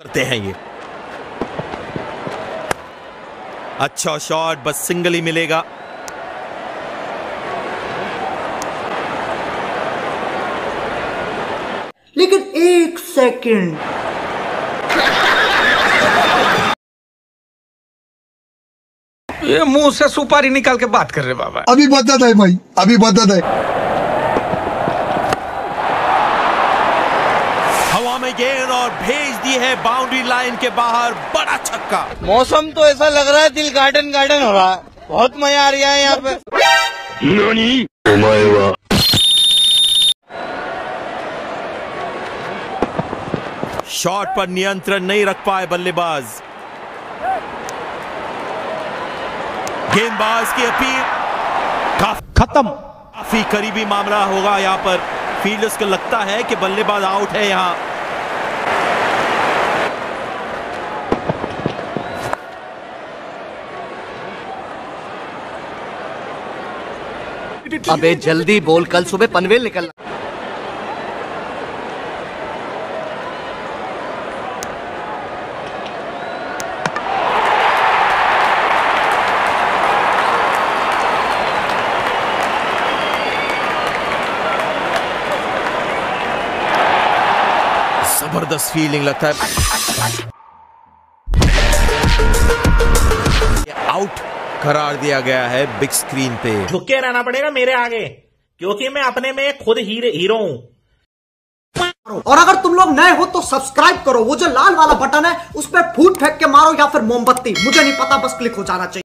करते हैं ये। अच्छा शॉट बस सिंगल ही मिलेगा। लेकिन एक सेकंड ये मुँह से सुपारी निकाल के बात कर रहे बाबा। अभी बदत है भाई अभी बदत है। में गेंद और भेज दी है बाउंड्री लाइन के बाहर बड़ा छक्का। मौसम तो ऐसा लग रहा है दिल गार्डन गार्डन हो रहा है। बहुत मज़ा आ रहा है यहाँ पे। शॉट पर नियंत्रण नहीं रख पाए बल्लेबाज। गेंदबाज की अपील। खत्म। काफ़ी करीबी मामला होगा यहाँ पर। फील्डर्स को लगता है कि बल्लेबाज आउट है यहाँ। अबे जल्दी बोल कल सुबह पनवेल निकलना। ज़बरदस्त फीलिंग लगता है। आउट करार दिया गया है बिग स्क्रीन पे। झुक के रहना पड़ेगा मेरे आगे क्योंकि मैं अपने में खुद हीरे हीरो हूँ। और अगर तुम लोग नए हो तो सब्सक्राइब करो। वो जो लाल वाला बटन है उस पर फूट फेंक के मारो या फिर मोमबत्ती। मुझे नहीं पता बस क्लिक हो जाना चाहिए।